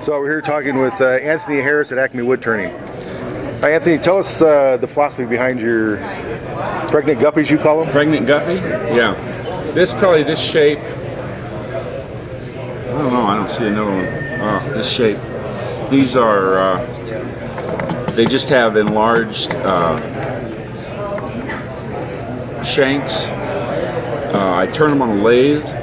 So we're here talking with uh, Anthony Harris at Acme Wood Turning. Hi, Anthony. Tell us uh, the philosophy behind your pregnant guppies, you call them? Pregnant guppy? Yeah. This probably this shape. I don't know. I don't see another one. Oh, this shape. These are. Uh, they just have enlarged uh, shanks. Uh, I turn them on a lathe.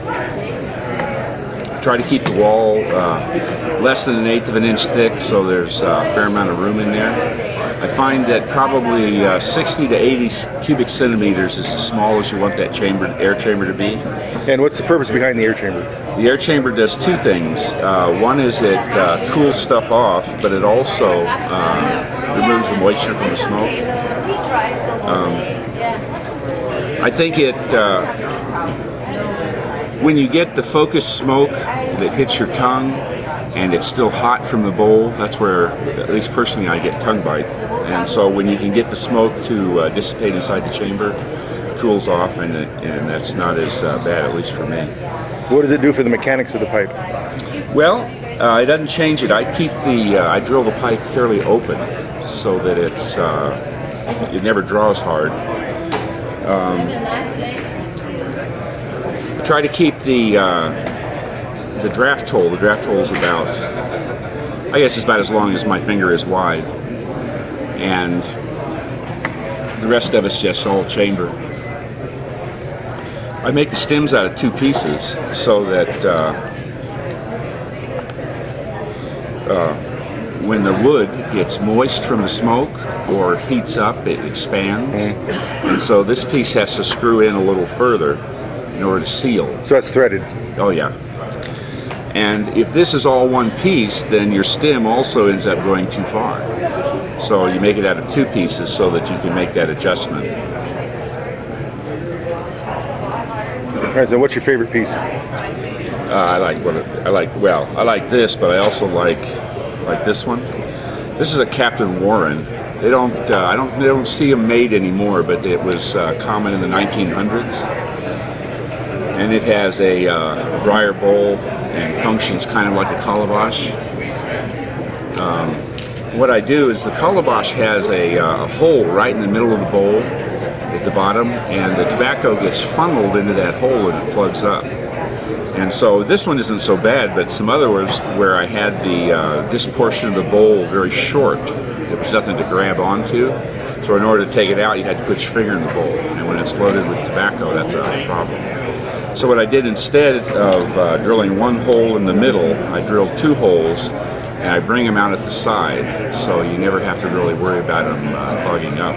Try to keep the wall uh, less than an eighth of an inch thick, so there's a fair amount of room in there. I find that probably uh, 60 to 80 cubic centimeters is as small as you want that chamber, air chamber to be. And what's the purpose behind the air chamber? The air chamber does two things. Uh, one is it uh, cools stuff off, but it also uh, removes the moisture from the smoke. Um, I think it uh, when you get the focused smoke that hits your tongue and it's still hot from the bowl, that's where, at least personally, I get tongue bite. And so when you can get the smoke to uh, dissipate inside the chamber, it cools off and, it, and that's not as uh, bad, at least for me. What does it do for the mechanics of the pipe? Well, uh, it doesn't change it. I keep the, uh, I drill the pipe fairly open so that it's, uh, it never draws hard. Um, try to keep the uh, the draft hole. The draft hole is about, I guess, it's about as long as my finger is wide, and the rest of it's just all chamber. I make the stems out of two pieces so that uh, uh, when the wood gets moist from the smoke or heats up, it expands. Mm. And so this piece has to screw in a little further in order to seal. So that's threaded? Oh, yeah. And if this is all one piece, then your stem also ends up going too far. So you make it out of two pieces so that you can make that adjustment. All right, so what's your favorite piece? Uh, I like what I like. Well, I like this, but I also like like this one. This is a Captain Warren. They don't. Uh, I don't. They don't see them made anymore, but it was uh, common in the 1900s, and it has a uh, briar bowl and functions kind of like a calabash. Um, what I do is the calabash has a, uh, hole right in the middle of the bowl at the bottom, and the tobacco gets funneled into that hole and it plugs up. And so this one isn't so bad, but some other ones where I had the uh, this portion of the bowl very short, there was nothing to grab onto. So in order to take it out, you had to put your finger in the bowl, and when it's loaded with tobacco, that's a problem. So what I did instead of uh, drilling one hole in the middle, I drilled two holes and I bring them out at the side so you never have to really worry about them uh, clogging up.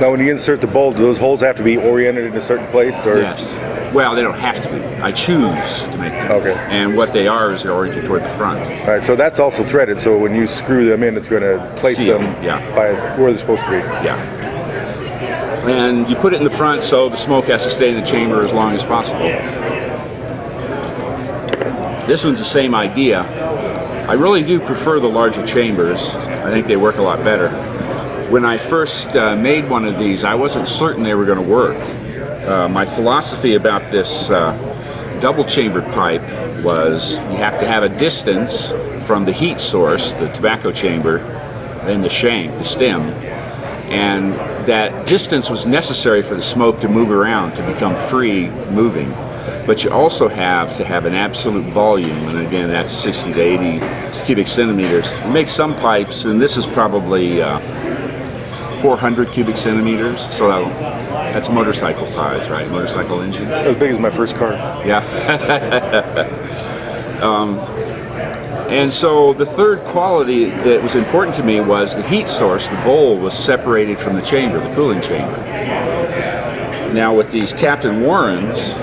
Now when you insert the bowl, do those holes have to be oriented in a certain place? Or? Yes. Well, they don't have to be. I choose to make them. Okay. And what they are is they're oriented toward the front. All right, so that's also threaded, so when you screw them in, it's going to place See them yeah. by where they're supposed to be. Yeah. And you put it in the front so the smoke has to stay in the chamber as long as possible. This one's the same idea. I really do prefer the larger chambers. I think they work a lot better. When I first uh, made one of these, I wasn't certain they were going to work. Uh, my philosophy about this uh, double chambered pipe was you have to have a distance from the heat source, the tobacco chamber, then the shank, the stem, and that distance was necessary for the smoke to move around, to become free moving. But you also have to have an absolute volume, and again, that's 60 to 80 cubic centimeters. You make some pipes, and this is probably uh, 400 cubic centimeters, so that's motorcycle size, right? Motorcycle engine. As big as my first car. Yeah. um, and so the third quality that was important to me was the heat source, the bowl, was separated from the chamber, the cooling chamber. Now with these Captain Warrens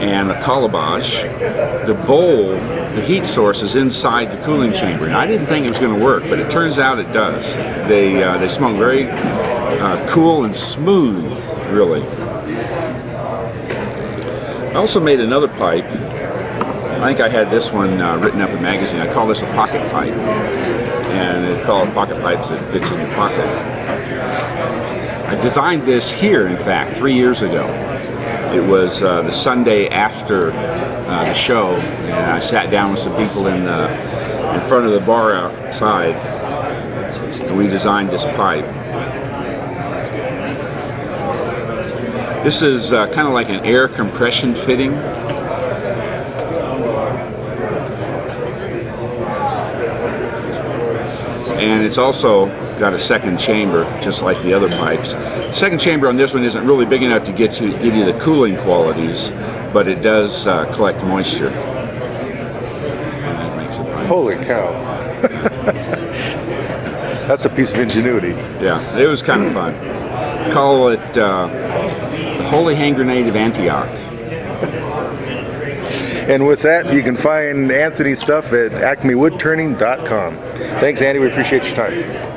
and a calabash, the bowl, the heat source is inside the cooling chamber. And I didn't think it was going to work, but it turns out it does. They, uh, they smoke very uh, cool and smooth, really. I also made another pipe I think I had this one uh, written up in a magazine. I call this a pocket pipe. And they call it pocket pipes that fits in your pocket. I designed this here, in fact, three years ago. It was uh, the Sunday after uh, the show, and I sat down with some people in the in front of the bar outside, and we designed this pipe. This is uh, kind of like an air compression fitting. And it's also got a second chamber, just like the other pipes. Second chamber on this one isn't really big enough to get to give you the cooling qualities, but it does uh, collect moisture. And that makes it nice. Holy cow. That's a piece of ingenuity. Yeah, it was kind of fun. Call it uh, the Holy Hand Grenade of Antioch. And with that, you can find Anthony's stuff at acmewoodturning.com. Thanks, Andy. We appreciate your time.